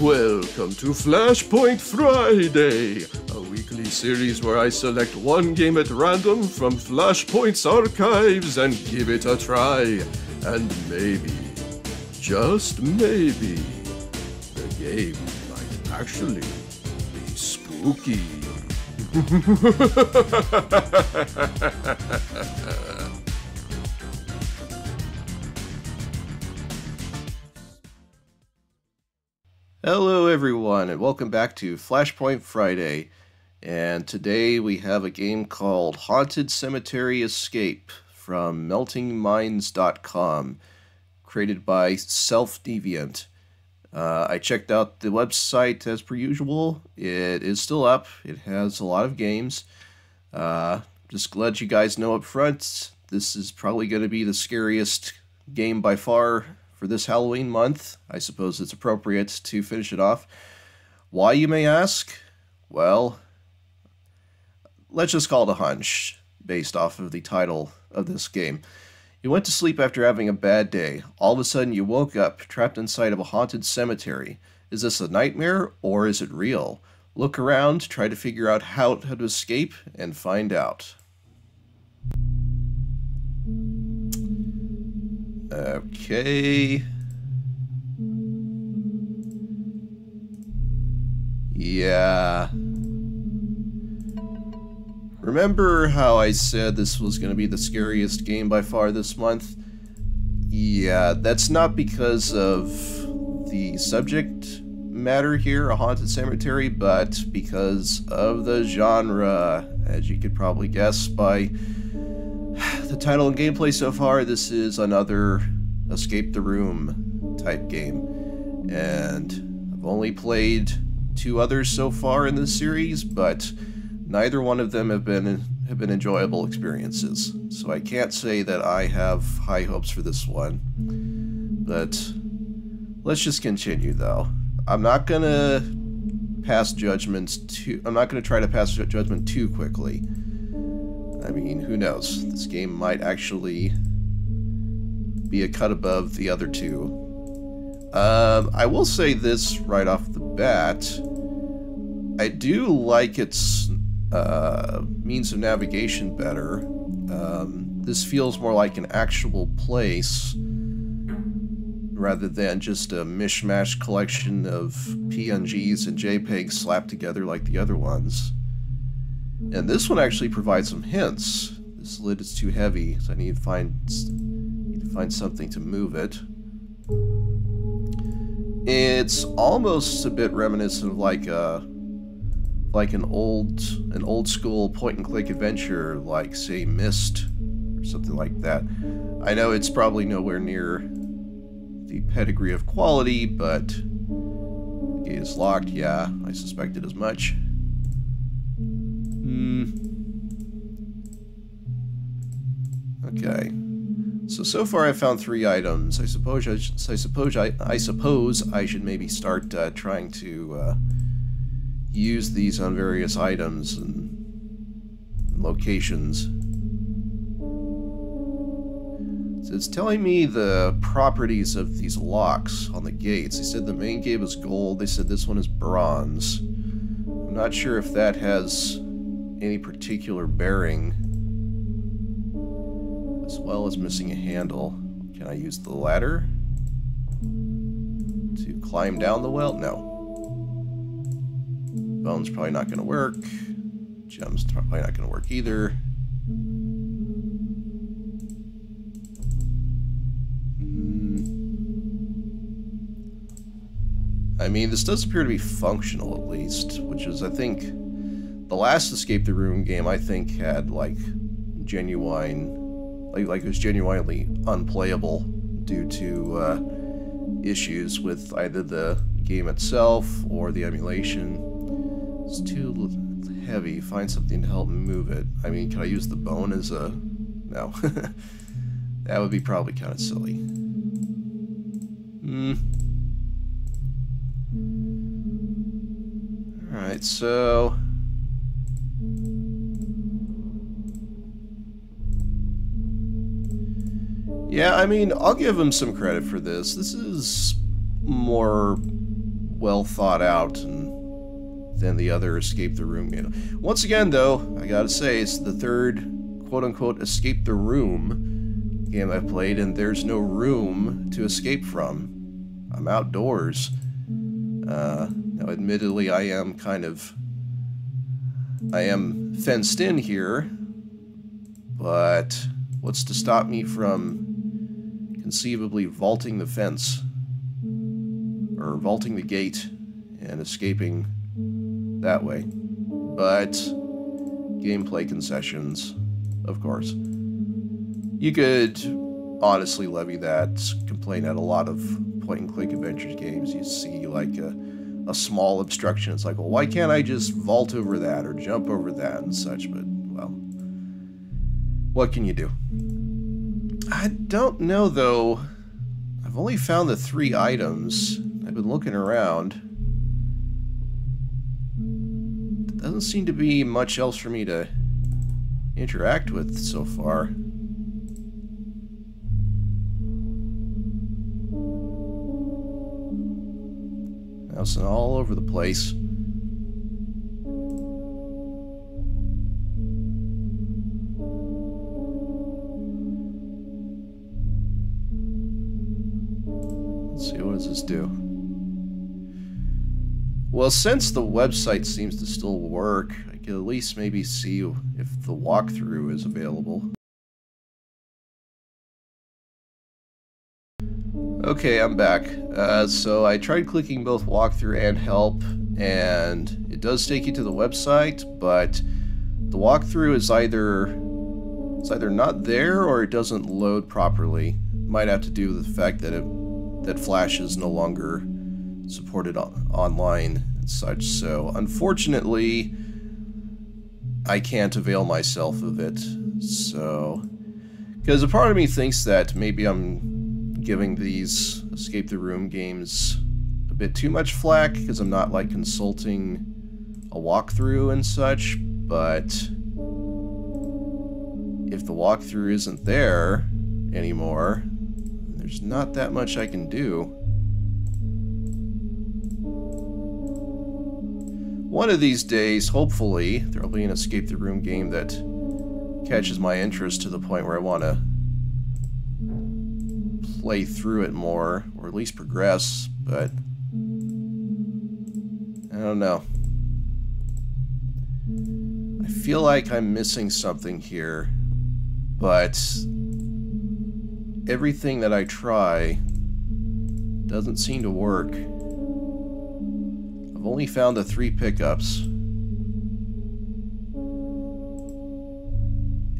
Welcome to Flashpoint Friday, a weekly series where I select one game at random from Flashpoint's archives and give it a try. And maybe, just maybe, the game might actually be spooky. Hello, everyone, and welcome back to Flashpoint Friday. And today we have a game called Haunted Cemetery Escape from melting-mindz.com, created by Selfdefiant. Uh, I checked out the website as per usual. It is still up, it has a lot of games. Uh, just let you guys know up front, this is probably going to be the scariest game by far for this Halloween month. I suppose it's appropriate to finish it off. Why, you may ask? Well, let's just call it a hunch based off of the title of this game. You went to sleep after having a bad day. All of a sudden, you woke up trapped inside of a haunted cemetery. Is this a nightmare or is it real? Look around, try to figure out how, how to escape, and find out. Okay. Yeah. Remember how I said this was going to be the scariest game by far this month? Yeah, that's not because of the subject matter here, a haunted cemetery, but because of the genre. As you could probably guess by the title and gameplay so far, this is another escape the room type game. And I've only played two others so far in this series, but neither one of them have been have been enjoyable experiences. So I can't say that I have high hopes for this one. But let's just continue though. I'm not gonna pass judgments too I'm not gonna try to pass judgment too quickly. I mean, who knows? This game might actually be a cut above the other two. Um, I will say this right off the bat. I do like its uh, means of navigation better. Um, this feels more like an actual place rather than just a mishmash collection of PNGs and JPEGs slapped together like the other ones. And this one actually provides some hints. This lid is too heavy, so I need to find need to find something to move it. It's almost a bit reminiscent of like a like an old an old school point and click adventure like say Myst or something like that. I know it's probably nowhere near the pedigree of quality, but the gate is locked. Yeah, I suspected as much. Okay. So so far I've found three items. I suppose I, I suppose I, I suppose I should maybe start uh, trying to uh, use these on various items and locations. So it's telling me the properties of these locks on the gates. They said the main gate was gold. They said this one is bronze. I'm not sure if that has any particular bearing. As well as missing a handle. Can I use the ladder? To climb down the well? No. Bone's probably not going to work. Gem's probably not going to work either. Hmm. I mean, this does appear to be functional at least, which is, I think, the last Escape the Room game, I think, had, like, genuine, like, like it was genuinely unplayable due to uh, issues with either the game itself or the emulation. It's too heavy. Find something to help move it. I mean, can I use the bone as a... No. that would be probably kind of silly. Hmm. Alright, so... Yeah, I mean, I'll give him some credit for this. This is more well thought out and than the other escape the room game. Once again, though, I gotta say it's the third quote unquote escape the room game I've played, and there's no room to escape from. I'm outdoors. Uh, now, admittedly, I am kind of. I am fenced in here, but what's to stop me from conceivably vaulting the fence? Or vaulting the gate and escaping that way. But gameplay concessions, of course. You could honestly levy that complaint at a lot of point and click adventure games. You see like a, a small obstruction. It's like, well, why can't I just vault over that or jump over that and such? But, well, what can you do? I don't know though. I've only found the three items. I've been looking around. There Doesn't seem to be much else for me to interact with so far. Bouncing all over the place. This do? Well, since the website seems to still work, I can at least maybe see if the walkthrough is available. Okay, I'm back. Uh, so I tried clicking both walkthrough and help, and it does take you to the website, but the walkthrough is either it's either not there or it doesn't load properly. Might have to do with the fact that it that Flash is no longer supported on, online and such. So unfortunately, I can't avail myself of it. So because a part of me thinks that maybe I'm giving these escape the room games a bit too much flack because I'm not like consulting a walkthrough and such, but if the walkthrough isn't there anymore, there's not that much I can do. One of these days, hopefully, there'll be an escape the room game that catches my interest to the point where I want to play through it more, or at least progress, but I don't know. I feel like I'm missing something here, but everything that I try doesn't seem to work. I've only found the three pickups.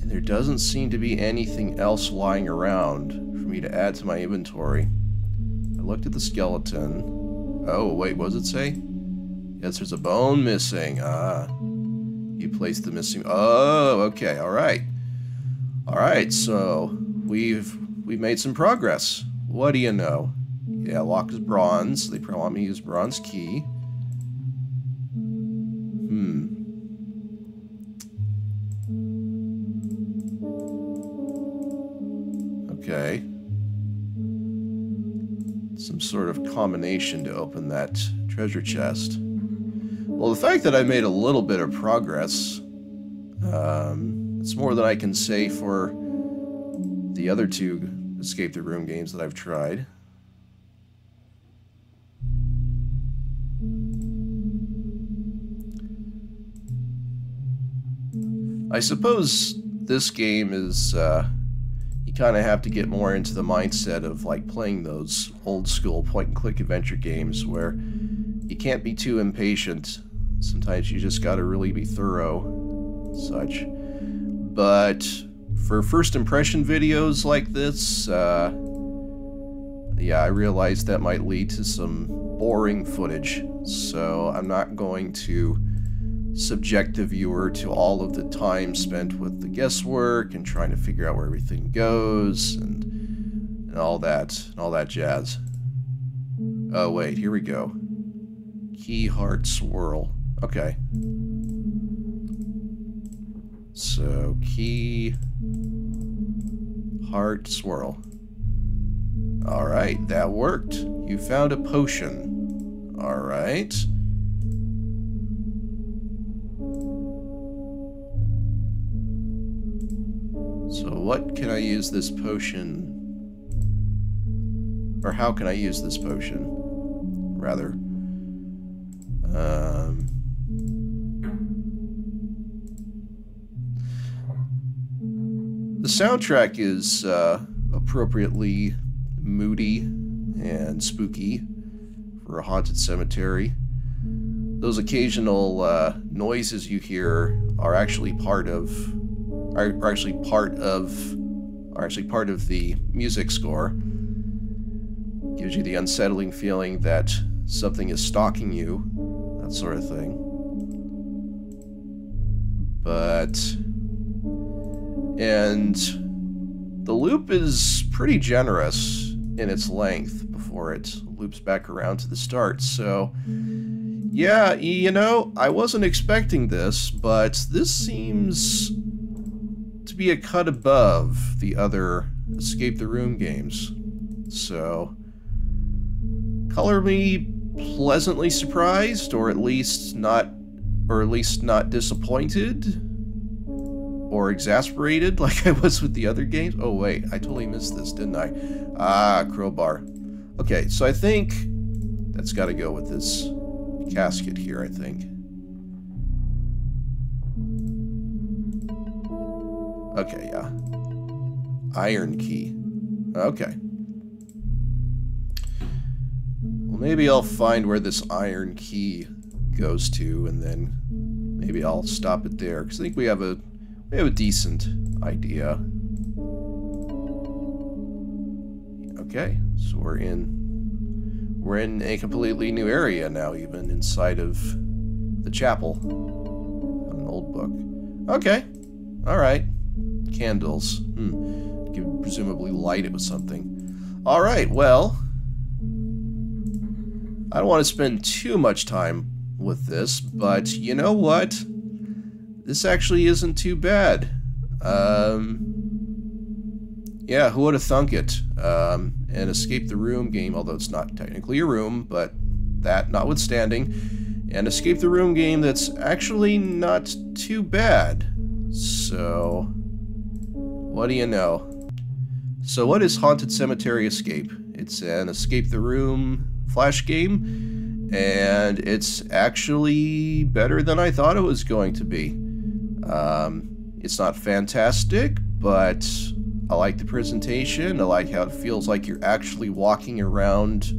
And there doesn't seem to be anything else lying around for me to add to my inventory. I looked at the skeleton. Oh, wait, what does it say? Yes, there's a bone missing. Ah. You placed the missing... Oh, okay, alright. Alright, so we've we've made some progress. What do you know? Yeah, lock is bronze. They probably want me to use bronze key. Hmm. Okay some sort of combination to open that treasure chest. Well, the fact that I made a little bit of progress, um, it's more than I can say for the other two Escape the Room games that I've tried. I suppose this game is uh, you kind of have to get more into the mindset of like playing those old school point and click adventure games where you can't be too impatient. Sometimes you just got to really be thorough, such. But for first impression videos like this, uh, yeah, I realize that might lead to some boring footage, so I'm not going to subject the viewer to all of the time spent with the guesswork and trying to figure out where everything goes and, and all that and all that jazz. Oh wait, here we go. Key heart swirl. Okay. So key heart swirl. Alright, that worked. You found a potion. Alright. So what can I use this potion... Or how can I use this potion? Rather. Soundtrack is uh, appropriately moody and spooky for a haunted cemetery. Those occasional uh, noises you hear are actually part of are, are actually part of are actually part of the music score. Gives you the unsettling feeling that something is stalking you, that sort of thing. But and the loop is pretty generous in its length before it loops back around to the start. So, yeah, you know, I wasn't expecting this, but this seems to be a cut above the other Escape the Room games. So, color me pleasantly surprised, or at least not, or at least not disappointed, or exasperated like I was with the other games. Oh wait, I totally missed this, didn't I? Ah, crowbar. Okay, so I think that's got to go with this casket here, I think. Okay, yeah. Iron key. Okay. Well, maybe I'll find where this iron key goes to, and then maybe I'll stop it there, because I think we have a we have a decent idea. Okay, so we're in we're in a completely new area now, even inside of the chapel. An old book. Okay, all right candles. Hmm. Could presumably light it with something. Alright, well... I don't want to spend too much time with this, but you know what? This actually isn't too bad. Um... Yeah, who would have thunk it? Um, an Escape the Room game, although it's not technically a room, but that notwithstanding. An Escape the Room game that's actually not too bad. So... What do you know? So what is Haunted Cemetery Escape? It's an Escape the Room flash game, and it's actually better than I thought it was going to be. Um, it's not fantastic, but I like the presentation. I like how it feels like you're actually walking around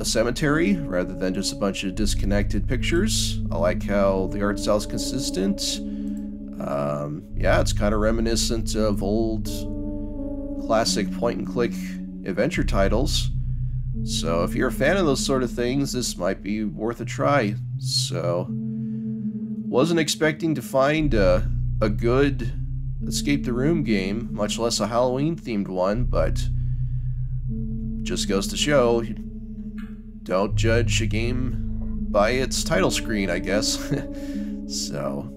a cemetery rather than just a bunch of disconnected pictures. I like how the art style is consistent. Um, yeah, it's kind of reminiscent of old classic point and click adventure titles. So if you're a fan of those sort of things, this might be worth a try. So, wasn't expecting to find a, a good Escape the Room game, much less a Halloween themed one, but just goes to show don't judge a game by its title screen, I guess. so,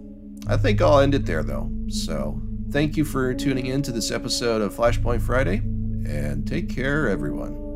I think I'll end it there, though. So, thank you for tuning in to this episode of Flashpoint Friday, and take care, everyone.